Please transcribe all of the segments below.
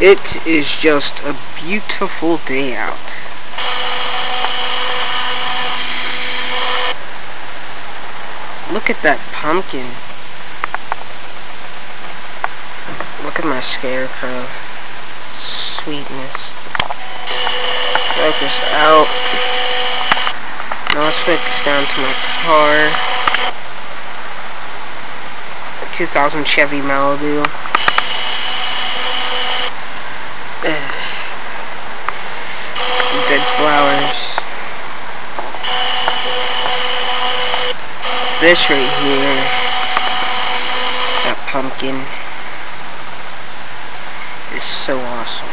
It is just a beautiful day out. Look at that pumpkin. Look at my scarecrow. Sweetness. Focus out. Now let's focus down to my car. 2000 Chevy Malibu. Flowers. This right here. That pumpkin. Is so awesome.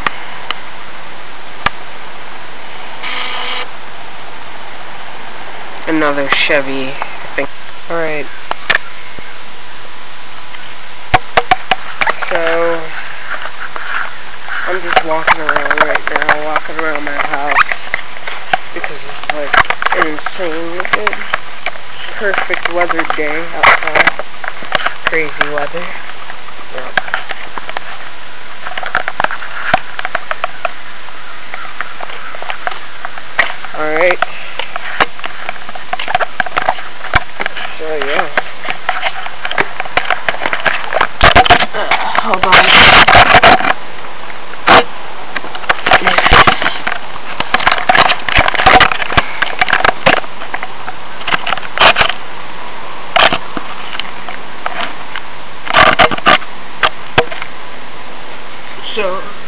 Another Chevy, I think. Alright. So, I'm just walking around right now, walking around my house, perfect weather day outside. Crazy weather. So